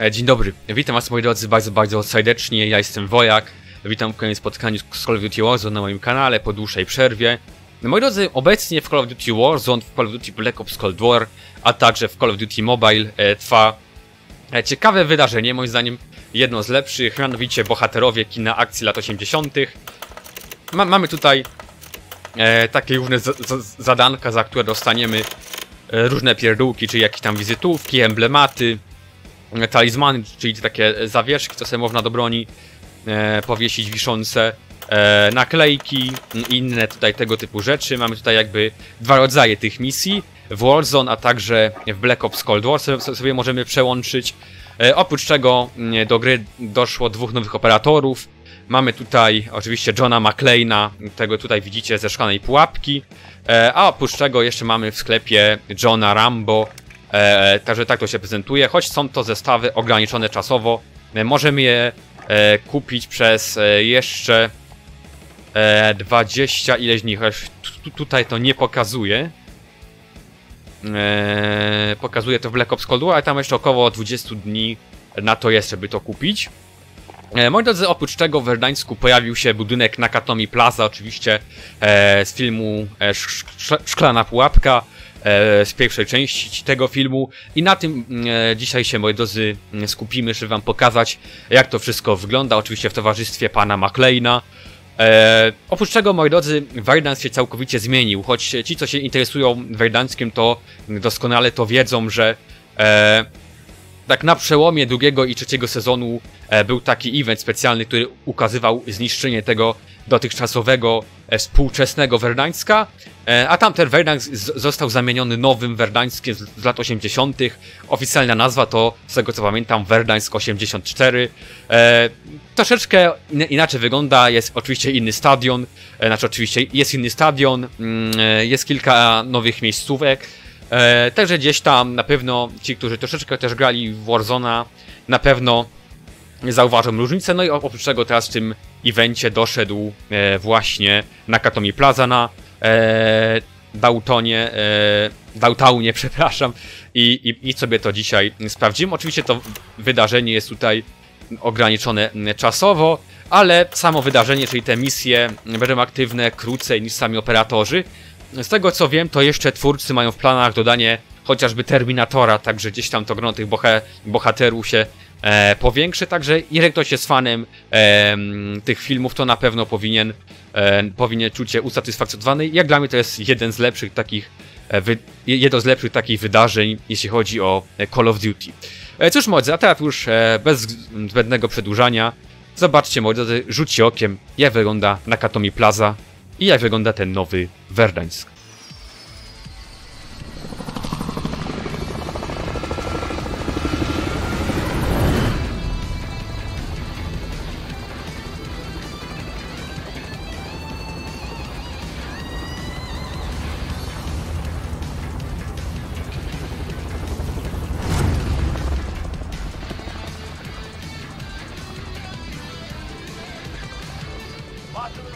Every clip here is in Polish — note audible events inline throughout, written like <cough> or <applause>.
E, Dzień dobry, witam was moi drodzy bardzo, bardzo serdecznie, ja jestem Wojak. Witam w kolejnym spotkaniu z Call of Duty Warzone na moim kanale po dłuższej przerwie. Moi drodzy, obecnie w Call of Duty Warzone, w Call of Duty Black Ops Cold War, a także w Call of Duty Mobile e, trwa e, ciekawe wydarzenie, moim zdaniem jedno z lepszych, mianowicie bohaterowie kina akcji lat 80. Ma, mamy tutaj e, takie różne z, zadanka, za które dostaniemy e, różne pierdółki, czyli jakieś tam wizytówki, emblematy, talizmany, czyli takie zawieszki, co sobie można do broni e, powiesić wiszące, e, naklejki inne tutaj tego typu rzeczy. Mamy tutaj jakby dwa rodzaje tych misji, w Warzone, a także w Black Ops Cold War sobie, możemy przełączyć. E, oprócz czego do gry doszło dwóch nowych operatorów. Mamy tutaj oczywiście Johna McClane'a, tego tutaj widzicie ze szklanej pułapki, a oprócz czego jeszcze mamy w sklepie Johna Rambo, e, także tak to się prezentuje, choć są to zestawy ograniczone czasowo, e, możemy je e, kupić przez e, jeszcze e, 20 ileś dni, choć tu- tu- tutaj to nie pokazuje. E, pokazuje to w Black Ops Cold War, ale tam jeszcze około 20 dni na to jest, żeby to kupić. E, moi drodzy, oprócz tego w Werdańsku pojawił się budynek Nakatomi Plaza, oczywiście e, z filmu e, Sz- Sz- Szklana Pułapka, e, z pierwszej części tego filmu i na tym e, dzisiaj się, moi drodzy, m, skupimy, żeby wam pokazać, jak to wszystko wygląda, oczywiście w towarzystwie pana McLeana. E, oprócz czego, moi drodzy, Verdansk się całkowicie zmienił, choć ci, co się interesują Verdanskiem, to doskonale to wiedzą, że e, tak na przełomie drugiego i trzeciego sezonu e, był taki event specjalny, który ukazywał zniszczenie tego dotychczasowego e, współczesnego Verdańska, e, a tamten Verdańsk z- został zamieniony nowym Verdańskiem z, lat 80. Oficjalna nazwa to, z tego co pamiętam, Verdańsk 84. E, troszeczkę in- inaczej wygląda, jest oczywiście inny stadion, e, znaczy oczywiście jest inny stadion, mm, e, jest kilka nowych miejscówek, E, także gdzieś tam na pewno ci, którzy troszeczkę też grali w Warzona, na pewno zauważą różnicę. No i oprócz tego teraz w tym evencie doszedł e, właśnie Nakatomi Plaza na e, Dowtonie, e, Dowtownie, <laughs> przepraszam, i, i, i sobie to dzisiaj sprawdzimy. Oczywiście to wydarzenie jest tutaj ograniczone czasowo, ale samo wydarzenie, czyli te misje będą aktywne krócej niż sami operatorzy. Z tego co wiem, to jeszcze twórcy mają w planach dodanie chociażby Terminatora, także gdzieś tam to grono tych bohaterów się e, powiększy, także jeżeli ktoś jest fanem e, tych filmów, to na pewno powinien, e, powinien czuć się usatysfakcjonowany. Jak dla mnie to jest jeden z lepszych takich, e, wy, jedno z lepszych takich wydarzeń, jeśli chodzi o e, Call of Duty. E, cóż moi drodzy, a teraz już bez zbędnego przedłużania, zobaczcie moi drodzy, rzućcie okiem, jak wygląda Nakatomi Plaza i jak wygląda ten nowy Verdańsk.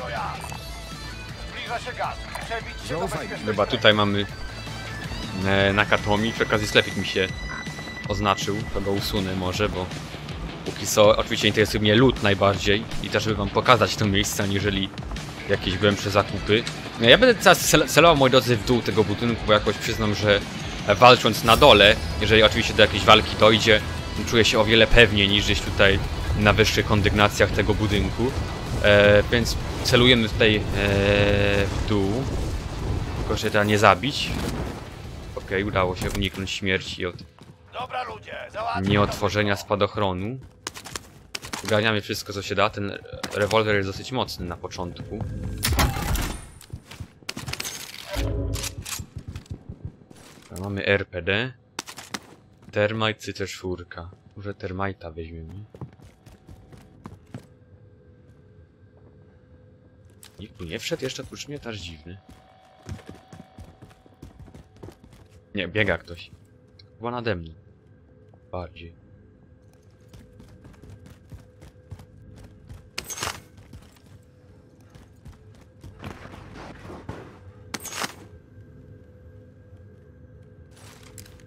Royale. Zbliża się gaz. Przebić się do Chyba tutaj mamy e, Nakatomi, przy okazji sklepik mi się oznaczył, to go usunę może, bo póki co oczywiście interesuje mnie lód najbardziej i też żeby wam pokazać to miejsce, aniżeli jakieś głębsze zakupy. Ja będę teraz cel- celował, moi drodzy, w dół tego budynku, bo jakoś przyznam, że walcząc na dole, jeżeli oczywiście do jakiejś walki dojdzie, czuję się o wiele pewniej niż gdzieś tutaj na wyższych kondygnacjach tego budynku. E, więc celujemy tutaj e, w dół. Tylko, że trzeba nie zabić. Okej, udało się uniknąć śmierci od nieotworzenia spadochronu. Zgarniamy wszystko co się da. Ten rewolwer jest dosyć mocny na początku. Mamy RPD. Termite cyte czwórka. Może termita weźmiemy. Nikt tu nie wszedł jeszcze oprócz mnie, też dziwny. Nie, biega ktoś. Chyba nade mną. Bardziej.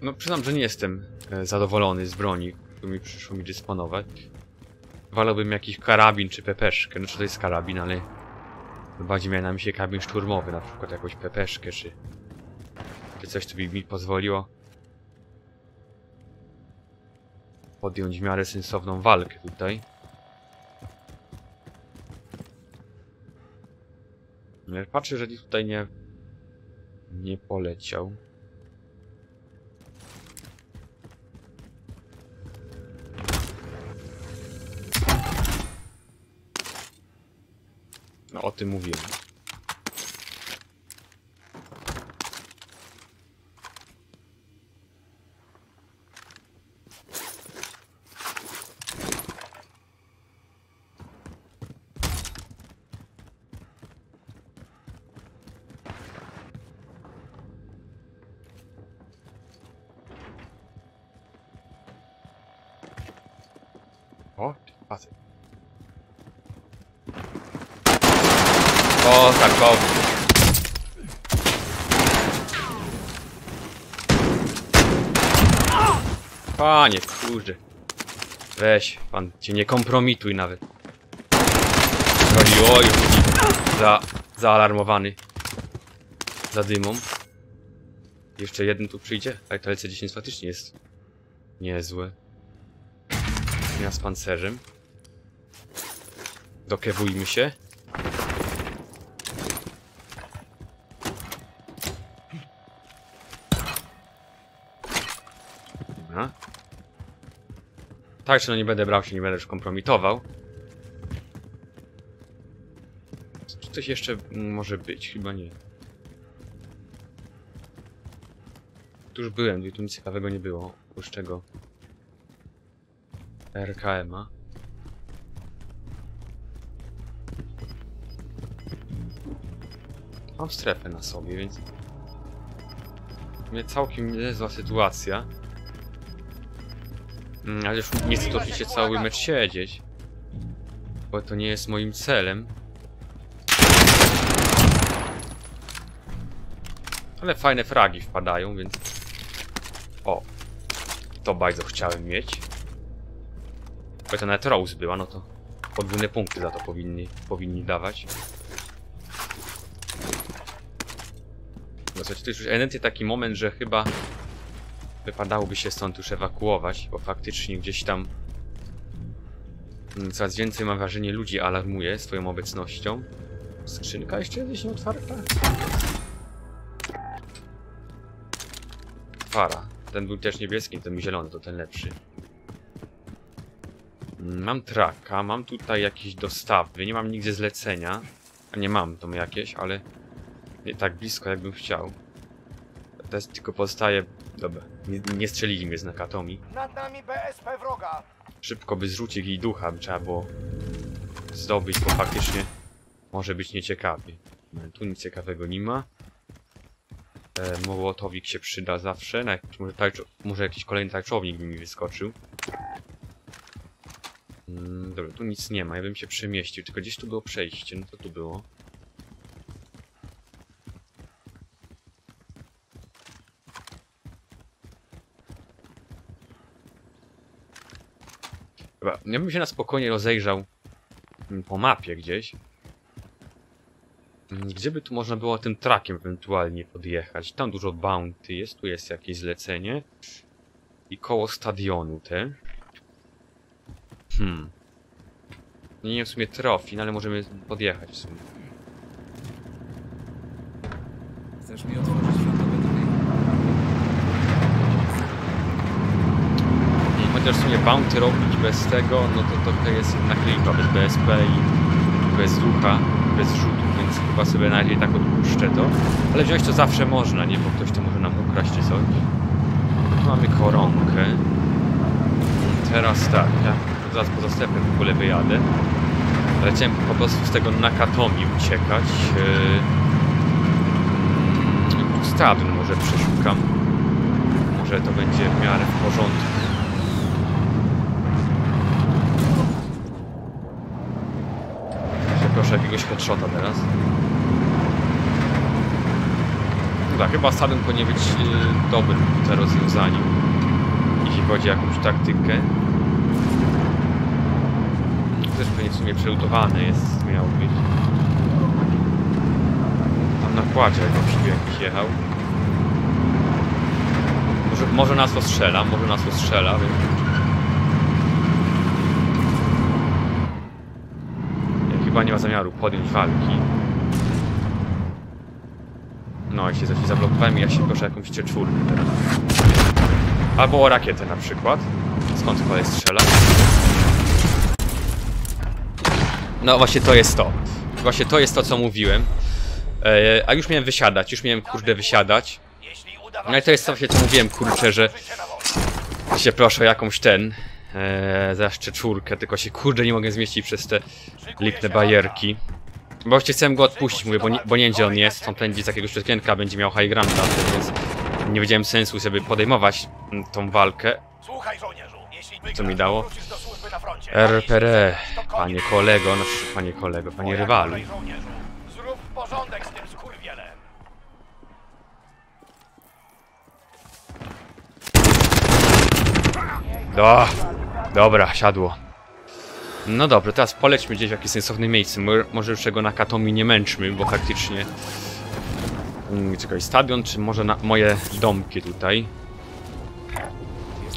No przyznam, że nie jestem e, zadowolony z broni, tu mi przyszło mi dysponować. Wolałbym jakiś karabin czy pepeszkę. No czy to jest karabin, ale... Bardziej miał na myśli karabin szturmowy, na przykład jakąś pepeszkę czy... Czy coś, co by mi pozwoliło... Podjąć w miarę sensowną walkę tutaj. Patrzę, że nikt tutaj nie... Nie poleciał. No o tym mówiłem. O. O, dobrze. Panie, kurde. Weź, pan cię nie kompromituj nawet. Oj, oj, za, zaalarmowany. Za dymą. Jeszcze jeden tu przyjdzie? Ale to LC-10 faktycznie jest niezłe. Ja z pancerzem. Dokewujmy się. Dobra. Tak, czy no nie będę brał się, nie będę już kompromitował. Czy coś jeszcze może być? Chyba nie. Tu już byłem, tu nic ciekawego nie było. Oprócz czego RKM-a. Mam strefę na sobie, więc... Mnie całkiem niezła sytuacja. Mm, Ale już nie chcę oczywiście cały mecz siedzieć. Bo to nie jest moim celem. Ale fajne fragi wpadają, więc... O! To bardzo chciałem mieć. Bo to nawet Rose była, no to podwójne punkty za to powinni, powinni dawać. No słuchajcie, to jest już ewidentnie taki moment, że chyba wypadałoby się stąd już ewakuować, bo faktycznie gdzieś tam mm, coraz więcej mam wrażenie ludzi alarmuje swoją obecnością. Skrzynka jeszcze gdzieś nieotwarta? Fara. Ten był też niebieski, ten zielony, to ten lepszy. Mm, Mam traka, mam tutaj jakieś dostawy, nie mam nigdzie zlecenia. A nie mam to jakieś, ale nie tak blisko jakbym chciał. Teraz tylko pozostaje... Dobra, nie, nie strzelili mnie z nakatomi. Nad nami BSP wroga. Szybko by zrzucił jej ducha, by trzeba było zdobyć, bo faktycznie może być nieciekawie. No, Tu nic ciekawego nie ma. E, Mołotowik się przyda zawsze. Na, jakiś- może, tarczo, może jakiś kolejny tarczownik by mi wyskoczył. Mm, dobra, tu nic nie ma, ja bym się przemieścił, tylko gdzieś tu było przejście, no to tu było. Dobra, ja bym się na spokojnie rozejrzał po mapie gdzieś. Mm, Gdzie by tu można było tym trakiem ewentualnie podjechać? Tam dużo bounty jest, tu jest jakieś zlecenie. I koło stadionu te. Hmm. Nie wiem w sumie trofi, no ale możemy podjechać w sumie. Chcesz mi otworzyć chociaż w sumie bounty robić bez tego, no to trochę jest naklejka bez BSP i bez ducha, bez rzutów, więc chyba sobie na razie tak odpuszczę to. Ale wziąć to zawsze można, nie? Bo ktoś to może nam ukraść coś. Tu mamy koronkę. Teraz tak, ja zaraz po zastępem w ogóle wyjadę. Ale chciałem po prostu z tego Nakatomi uciekać. Yy... Stadn może przeszukam. Może to będzie w miarę w porządku. jakiegoś hotshota teraz. Tak, chyba Sadem powinien być y, dobrym za rozwiązaniem, jeśli chodzi o jakąś taktykę. Też pewnie w sumie przelutowany jest, miał być. Tam na kładzie jakoś, jakiś jechał. Może, może nas ostrzela, może nas ostrzela, więc... chyba nie ma zamiaru podjąć walki. No, jeśli coś zablokowałem, ja się proszę jakąś C4 teraz. Albo o rakietę na przykład. Skąd kolej strzela? No właśnie to jest to. Właśnie to jest to, co mówiłem. E, a już miałem wysiadać, już miałem kurde wysiadać. No i to jest to właśnie, co mówiłem, kurczę, że się proszę jakąś ten... E, zaraz czwórkę, tylko się kurde nie mogę zmieścić przez te lipne bajerki. Bo właśnie chcę go odpuścić, mówię, bo nie, bo nie gdzie on jest. On pędzi z jakiegoś okienka, będzie miał high grounda, więc nie widziałem sensu sobie podejmować mm, tą walkę. Co mi dało? RPR, panie kolego, no panie kolego, panie rywalu. Zrób porządek z tym skurwielem. Do, dobra, siadło. No dobra, teraz polećmy gdzieś w jakieś sensowne miejsce. Mo- Może już tego na Katomi nie męczmy, bo faktycznie... Mm, Czekaj, stadion, czy może na moje domki tutaj?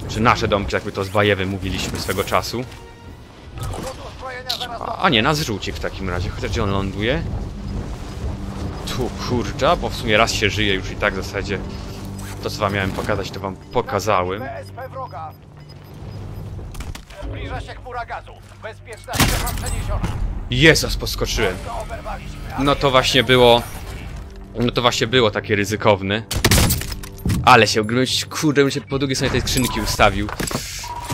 Czy nasze domki, jak my to z Bajewem mówiliśmy swego czasu? A, a nie, nas rzuci w takim razie, chociaż gdzie on ląduje? Tu, kurcza, bo w sumie raz się żyje już i tak w zasadzie. To co wam miałem pokazać, to wam pokazałem. Zbliża się chmura gazu. Bezpieczna strefa przeniesiona. Jezus, poskoczyłem. No to właśnie było... No to właśnie było takie ryzykowne. Ale się kurde, bym się po drugiej stronie tej skrzynki ustawił.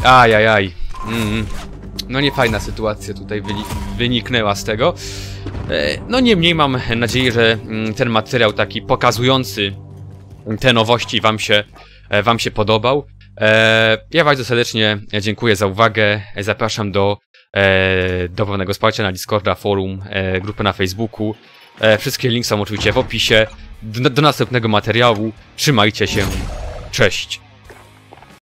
Ajajaj. Mm. No nie fajna sytuacja tutaj wyni wyniknęła z tego. E, No niemniej mam nadzieję, że mm, ten materiał taki pokazujący te nowości wam się, e, wam się podobał. E, Ja bardzo serdecznie dziękuję za uwagę. Zapraszam do e, dowolnego wsparcia na Discorda, forum, e, grupę na Facebooku. E, Wszystkie linki są oczywiście w opisie. Do, do następnego materiału. Trzymajcie się. Cześć.